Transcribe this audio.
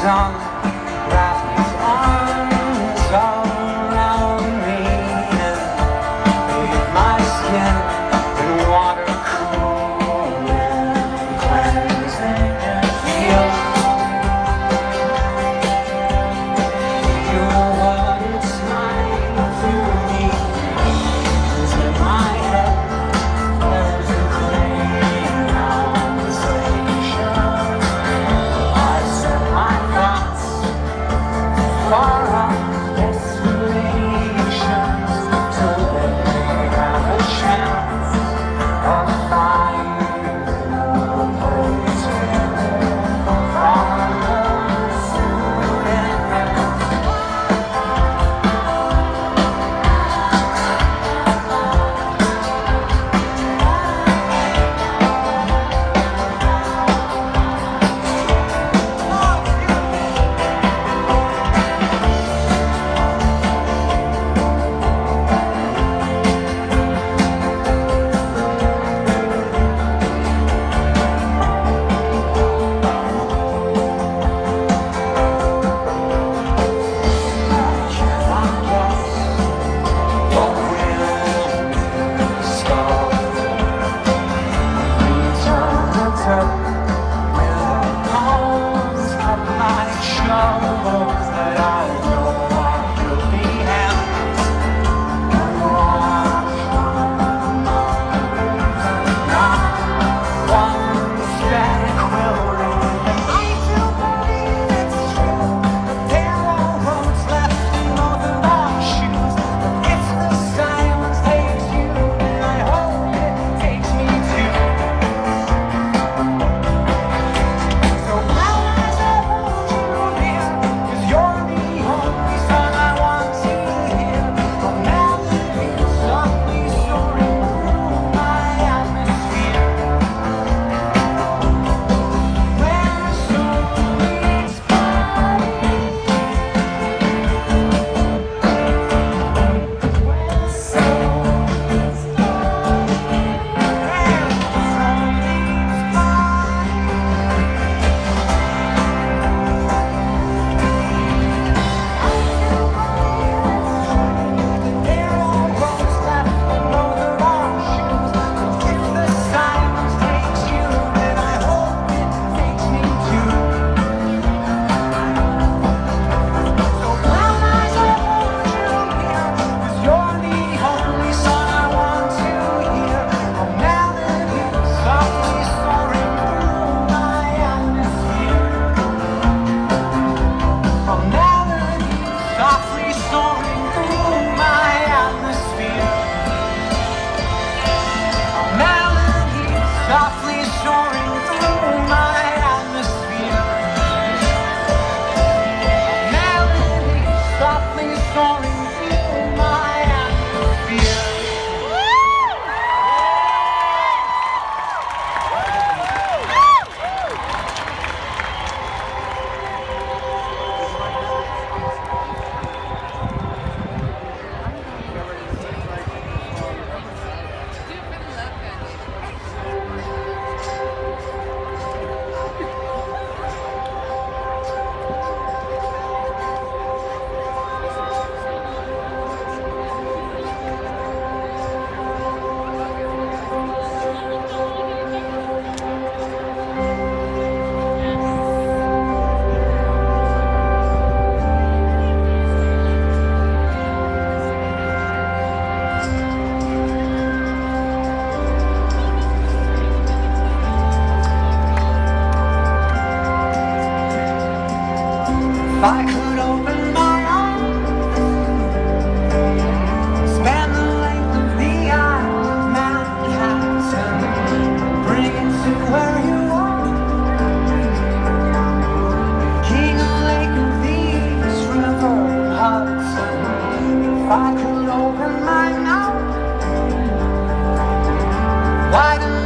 song. 啊 up If I could open my eyes, span the length of the Isle of Manhattan, bring it to where you are. King of Lake the River Hudson. If I could open my widen.